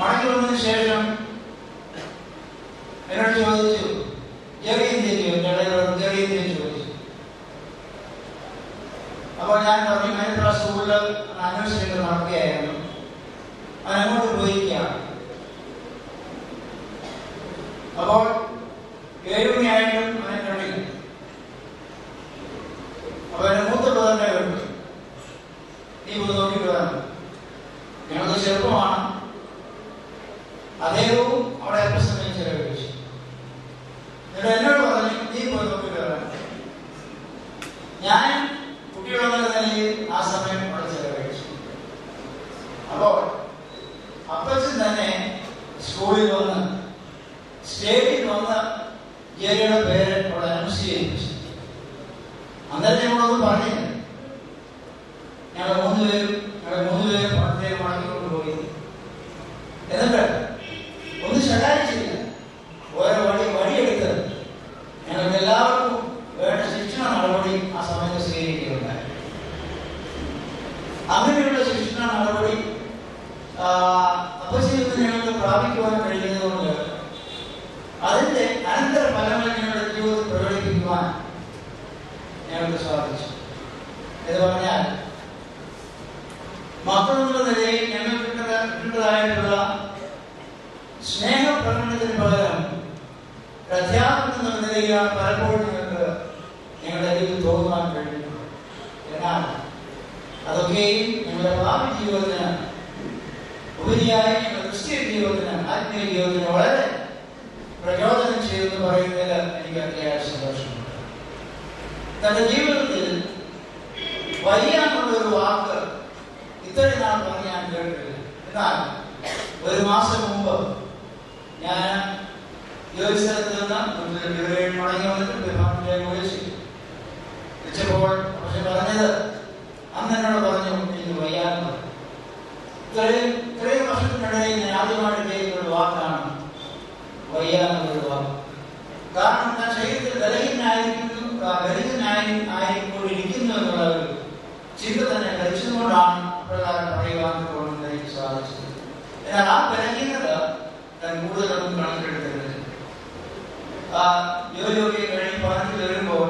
മടങ്ങി വന്നതിന് ശേഷം എന്നോട് ചോദിച്ചു ചെറിയ ചെയ്യും ചെറിയ ചോദിച്ചു. അപ്പോൾ ഞാൻ പറഞ്ഞു ഞാനിപ്പോൾ സ്കൂളിൽ അന്വേഷിച്ചിട്ട് നടക്കുകയായിരുന്നു. അവൻ അങ്ങോട്ട് പോയിരിക്കുകയാണ്. അപ്പോൾ ഏഴുമണിയായിട്ടും അവനെ കണ്ടില്ല അപ്പൊ എന്നെ മൂത്തുള്ള തന്നെ കണ്ടു. നീ ചെറുപ്പമാണ്? അദ്ദേഹവും അവിടെ അല്പസമയം ചെലവഴിച്ചു. എന്നിട്ട് എന്നോട് പറഞ്ഞു നീ പോയി നോക്കിയിട്ട് വരണം ഞാൻ കുട്ടികളെന്ന നിലയിൽ ആ സമയം അവിടെ ചെലവഴിച്ചു അപ്പോൾ അപ്പച്ചൻ തന്നെ സ്കൂളിൽ വന്ന് സ്റ്റേജിൽ വന്ന് ജെറിയുടെ പേര് അവിടെ അനൗൺസ് ചെയ്യിപ്പിച്ചു അന്നേരം ഞങ്ങളൊന്നും പറഞ്ഞില്ല ഞങ്ങൾ മൂന്ന് പേരും ഞങ്ങൾ മൂന്ന് പേരും പണത്തെ മടങ്ങിക്കൊണ്ട് പോയി എന്നിട്ട് ഒന്നും ശകാരിച്ചില്ല ഓരോ വഴി വഴിയെടുത്ത് ഞങ്ങൾക്ക് എല്ലാവർക്കും വേണ്ട ശിക്ഷണ നടപടി ആ സമയത്ത് സ്വീകരിക്കുകയുണ്ടായി അങ്ങനെയുള്ള ശിക്ഷണ നടപടി അപ്പച്ചയിൽ നിന്ന് ഞങ്ങൾക്ക് പ്രാപിക്കുവാൻ കഴിയുന്നതുകൊണ്ട് അതിന്റെ അനന്തര ഫലങ്ങൾ ഞങ്ങളുടെ ജീവിതത്തിൽ പ്രകടിപ്പിക്കുവാൻ ഞങ്ങൾക്ക് സാധിച്ചു. എന്ന് പറഞ്ഞാൽ മക്കളെന്നുള്ള നിലയിൽ ഞങ്ങൾ കിട്ടുന്നതായിട്ടുള്ള സ്നേഹപ്രകടനത്തിന് പകരം ഒരു എന്ന നിലയിലാണ് പലപ്പോഴും ഞങ്ങൾക്ക് ഞങ്ങളുടെ തോന്നാൻ കഴിഞ്ഞിട്ടുള്ളത് എന്നാൽ അതൊക്കെയും ഞങ്ങളുടെ ഭാവി ജീവിതത്തിന് ഉപരിയായി ജീവിതത്തിന് ആത്മീയ ജീവിതത്തിന് വളരെ പ്രചോദനം ചെയ്തെന്ന് പറയുന്നതിൽ എനിക്ക് അതിയായ സന്തോഷമുണ്ട് തന്റെ ജീവിതത്തിൽ വലിയ ഒരു വാക്ക് ഇത്രയും നാൾ പറഞ്ഞ് ഞാൻ കേട്ടിട്ടില്ല. എന്നാൽ ഒരു മാസം മുമ്പ് ഞാൻ ജോലിസ്ഥലത്ത് നിന്ന് ഇവരെ മടങ്ങി വന്നിട്ട് വിമാനത്തിലേക്ക് വിളിച്ചു വിളിച്ചപ്പോൾ പക്ഷെ പറഞ്ഞത് അന്ന് എന്നോട് പറഞ്ഞു എനിക്ക് വയ്യാന്ന്. ഇത്രയും ഇത്രയും വർഷത്തിനിടയിൽ ഞാൻ ആദ്യമായിട്ട് കേൾക്കുന്ന ഒരു വാക്കാണ് വയ്യാന്നുള്ള വാക്ക് കാരണം ഞാൻ ശരീരത്തിൽ ബലഹീനായിരിക്കുന്നു ആ ബലഹീനായി ആയിക്കൊണ്ടിരിക്കുന്നു എന്നുള്ള ഒരു ചിന്ത തന്നെ ധരിച്ചുകൊണ്ടാണ് പ്രകാരം പറയുവാൻ എനിക്ക് സാധിച്ചത്. എന്നാൽ ആ ബലഹീനത കൂടുതലൊന്നും കണക്കെടുത്തിരുന്നില്ല ജോലിയൊക്കെ കഴിഞ്ഞ് ഭവനത്തിൽ വരുമ്പോൾ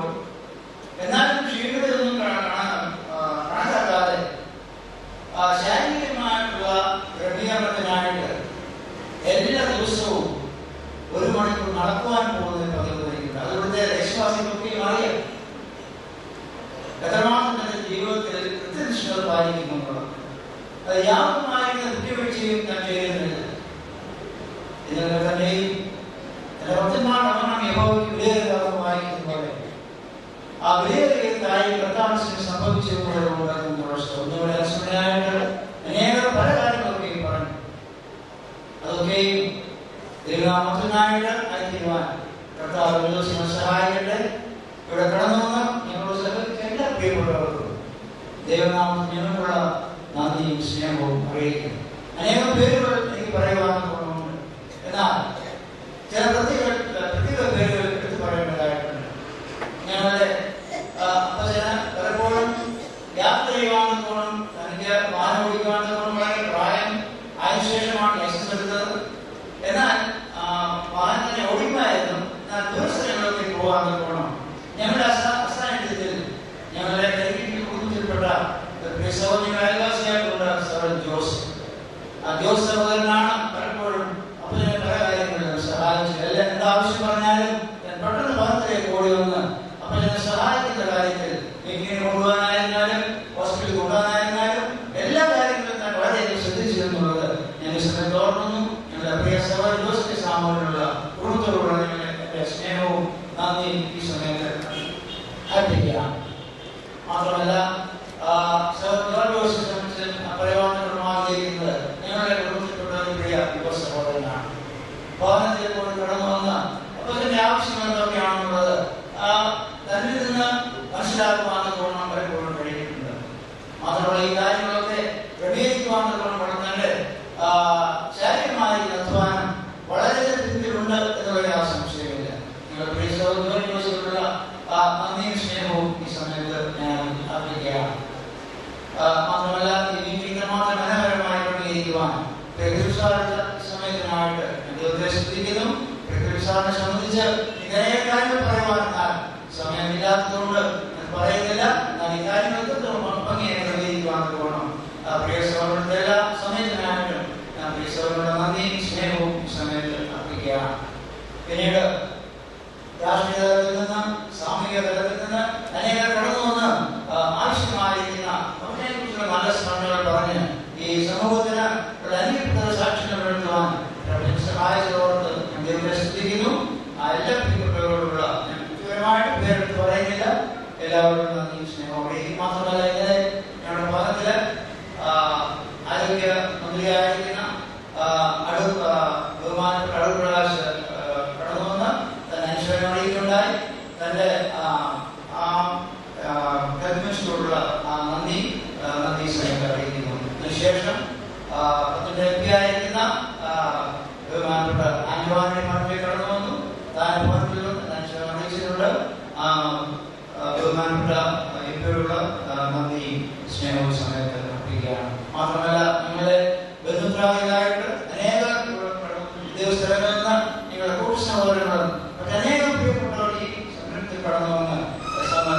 എന്നാലും ക്ഷീണിതയൊന്നും കണക്കാക്കാതെ ശാരീരികമായിട്ടുള്ള ക്രമീകരണത്തിനായിട്ട് എല്ലാ ദിവസവും ഒരു മണിക്കൂർ നടക്കുവാൻ അത് യാതൊരുമായിരുന്ന കുറ്റവീഴ്ചയും ഞാൻ ചെയ്യുന്നില്ല എന്റെ ഭക്തന്മാർ അവനാണ് യഹോവയ്ക്ക് വിലയേറിയതാണെന്ന് വായിക്കുന്ന പോലെ ആ വിലയേറിയ കാര്യം കർത്താവിന് സംഭവിച്ചതുകൊണ്ടുള്ള ഒന്നുകൂടെ അനുസ്മരണയായിട്ട് അനേകം പല കാര്യങ്ങളൊക്കെയും പറഞ്ഞു. അതൊക്കെയും ദൈവനാമത്തിനായിട്ട് അയക്കുവാൻ കർത്താവ് ഒരു ദിവസം സഹായിക്കട്ടെ. ഇവിടെ കടന്നു വന്ന ഞങ്ങളുടെ എല്ലാ പ്രിയപ്പെട്ടവർക്കും ദൈവനാമത്തിൽ ഞങ്ങൾക്കുള്ള നന്ദിയും സ്നേഹവും അറിയിക്കുന്നു അനേകം പേരുകൾ എനിക്ക് പറയുവാൻ തോന്നുന്നുണ്ട് എന്നാൽ ചില പ്രത്യേക പ്രത്യേക പേരുകൾ എടുത്തു പറയേണ്ടതായിട്ടുണ്ട് ഞങ്ങളുടെ അപ്പച്ചന പലപ്പോഴും യാത്ര ചെയ്യുവാണെന്ന് തോന്നും തനിക്ക് വാഹനം ഓടിക്കുവാണെന്ന് തോന്നും വളരെ പ്രായം അതിനുശേഷമാണ് ലൈസൻസ് എടുത്തത്. എന്നാൽ Deus. മാത്രമല്ല ഈ കാര്യങ്ങളൊക്കെ ക്രമീകരിക്കുവാൻ ആ, ശാരീരികമായ ഈ അധ്വാനം വളരെ പിന്നിലുണ്ട് എന്നുള്ള ആ സംശയമില്ല നിങ്ങളുടെ പ്രിയ സഹോദരൻ ആ നന്ദിയും സ്നേഹവും ഈ സമയത്ത് ഞാൻ അർപ്പിക്കുകയാണ്. മാത്രമല്ല മീറ്റിംഗ് മാത്രം മനോഹരമായി ക്രമീകരിക്കുവാൻ പ്രകൃതിസാറിന്റെ സമയത്തിനായിട്ട് എന്റെ ശ്രദ്ധിക്കുന്നു പ്രകൃതിസാറിനെ സംബന്ധിച്ച് ഇങ്ങനെ കാര്യങ്ങൾ പറയുവാൻ സമയമില്ലാത്തതുകൊണ്ട് പറയുന്നില്ല. എന്നാൽ ഈ കാര്യങ്ങൾക്ക് ഭംഗിയായി നിർവഹിക്കുവാൻ പോകണം പ്രിയ സഹോദരന്റെ എല്ലാ സമയത്തിനായിട്ടും ഞാൻ പ്രിയ സഹോദരന്റെ നന്ദിയും സ്നേഹവും ഈ സമയത്ത് അർപ്പിക്കുകയാണ് പിന്നീട് രാഷ്ട്രീയ തലത്തിൽ നിന്ന് സാമൂഹിക തലത്തിൽ നിന്ന് അനേകം കടന്നു വന്ന് ആ, ആവശ്യമായിരിക്കുന്ന അവരെക്കുറിച്ചുള്ള നല്ല സ്മരണകൾ പറഞ്ഞ് ഈ സമൂഹത്തിന് ഒരു അനുഭവപ്പെട്ട സാക്ഷ്യങ്ങൾ എഴുതുവാൻ പ്രപഞ്ച സഹായിച്ചതോർത്ത് ഞാൻ ദൈവത്തെ ശ്രദ്ധിക്കുന്നു ആ എല്ലാ പ്രിയപ്പെട്ടവരോടുള്ള ഞാൻ വ്യക്തിപരമായിട്ട് പേരെടുത്ത് പറയുന്നില്ല എല്ലാവരോടും നന്ദി സ്നേഹം. ഈ മാത്രമല്ല ഇന്നലെ ഞങ്ങളുടെ ഭാഗത്തിൽ ആരോഗ്യ മന്ത്രിയായിരിക്കുന്ന അടൂർ ബഹുമാനപ്പെട്ട അടൂർ പ്രകാശ് കടന്നു വന്ന് തന്നെ അനുശോചനം അറിയിക്കുകയുണ്ടായി. തന്റെ ആ നന്ദി നന്ദി സ്നേഹം അറിയിക്കുന്നു. അതിനുശേഷം പി ആയിരിക്കുന്ന ബഹുമാനപ്പെട്ട ആന്റവാനി മണ്ഡലി കടന്നു വന്നു. താൻ ഭവനത്തിൽ അനുശോചനം അറിയിച്ചിട്ടുണ്ട് ആ, ആ, ബഹുമാനപ്പെട്ട എം പിയോടുള്ള നന്ദി സ്നേഹവും സമയത്ത് അർപ്പിക്കുകയാണ്. മാത്രമല്ല നിങ്ങളെ ബന്ധുപ്രാതികളായിട്ട് അനേക ഉദ്യോഗസ്ഥരങ്ങളിൽ നിന്ന് നിങ്ങളുടെ കൂട്ട സഹോദരങ്ങളും മറ്റനേകം പ്രിയപ്പെട്ടവർ ഈ സംരംഭത്തിൽ കടന്നു വന്ന് സമ-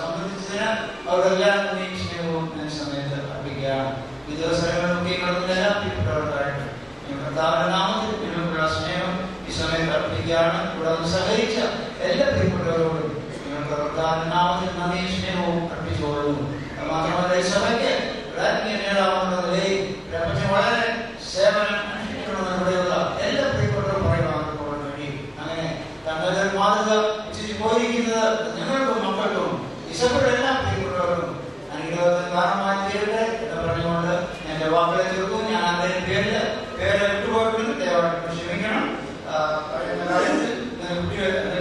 സംബന്ധിച്ചതിന് അവരെല്ലാം നന്ദി സ്നേഹവും ഞാൻ ഈ സമയത്ത് അർപ്പിക്കുകയാണ് ഉദ്യോഗസ്ഥരങ്ങളിലൊക്കെ കടന്ന എല്ലാ പ്രിയപ്പെട്ടവർക്കായിട്ട് കർത്താവിന്റെ നാമത്തിൽ നിങ്ങൾക്കുള്ള സ്നേഹം ഈ തുടർന്ന് സഹകരിച്ച എല്ലാ പ്രിയപ്പെട്ടവരോടും നിങ്ങൾക്ക് നാമത്തിൽ നന്ദി സ്നേഹവും അർപ്പിച്ചുകൊള്ളുന്നു. അത് മാത്രമല്ല സഭയ്ക്ക് നേതാവെന്ന നിലയിൽ പ്രപഞ്ചം. വളരെ സേവനം അനുഷ്ഠിക്കണമെന്നിവിടെയുള്ള എല്ലാ പ്രിയപ്പെട്ടവരും പറയുവാൻ വേണ്ടി അങ്ങനെ തങ്ങളുടെ മാതൃക ഇച്ചിരി പോയിരിക്കുന്നത് ഞങ്ങൾക്കും മക്കൾക്കും ഇസഭയുടെ എല്ലാ പ്രിയപ്പെട്ടവരും അനുഗ്രഹത്തിന് കാരണമായി തീരട്ടെ എന്ന് പറഞ്ഞുകൊണ്ട് എന്റെ വാക്കുകളെ തീർക്കും ഞാൻ അതിന്റെ പേരിൽ പേര് there will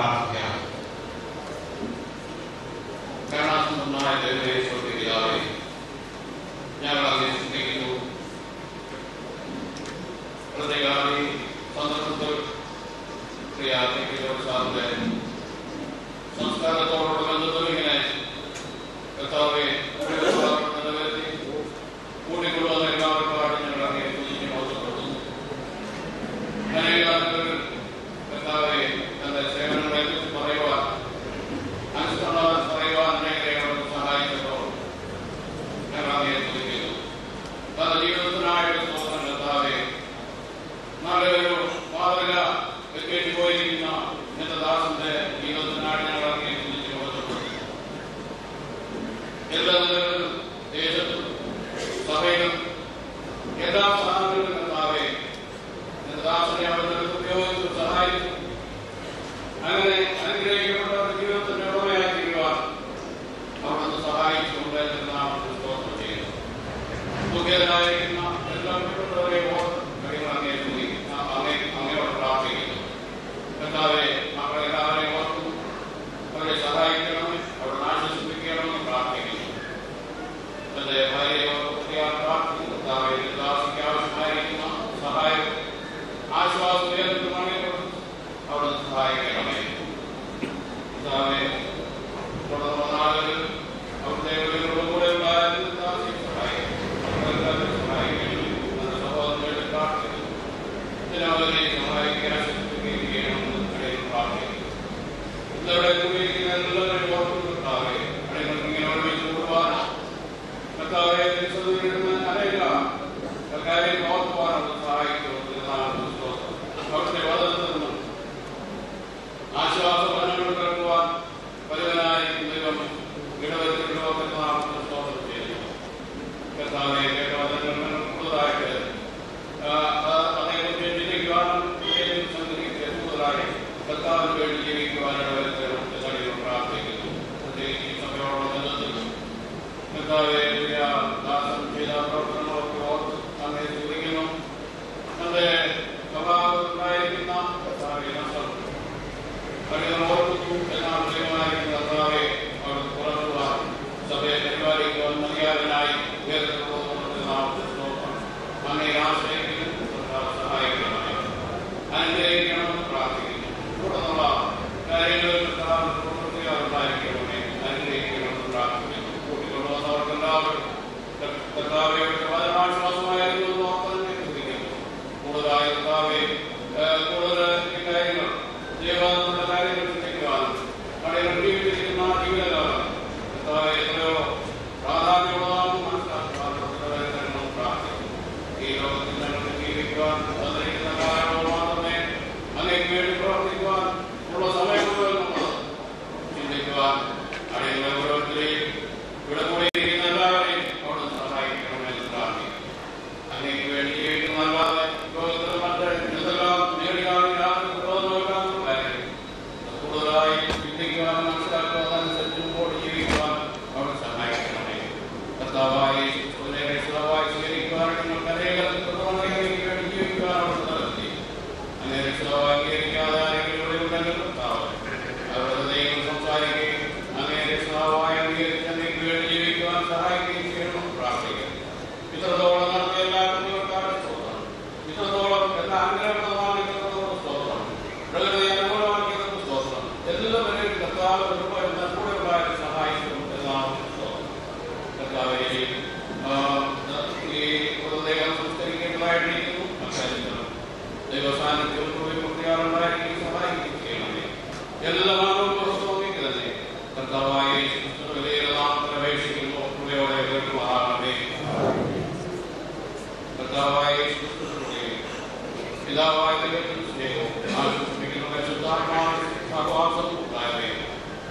प्राप्त क्या कहना सुनना है। देवे छोटे गिरावे जगड़ा दे सुनने की तो प्रतिगामी संतुष्ट क्रियाते के लोग साथ में संस्कार का तौर पर बंद तो नहीं है बताओगे സഹായിച്ചുകൊണ്ട് എന്റെ നാമത്തിൽ സ്തോത്രം ചെയ്യുന്നു മുഖ്യരായിരിക്കുന്ന എല്ലാ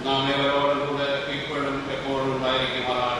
نام ایپ کی مہاراج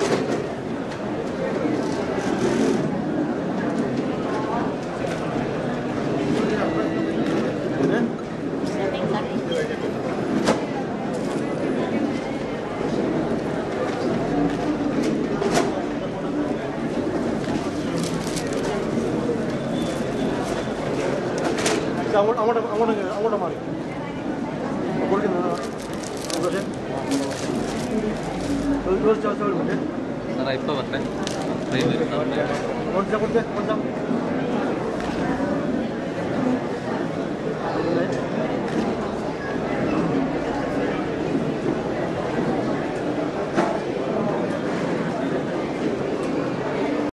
ഇത് അങ്ങോട്ട് അങ്ങോട്ട് മാറി. കൊടുക്കുന്നത് വരട്ടെ. കൊടുത്തേ.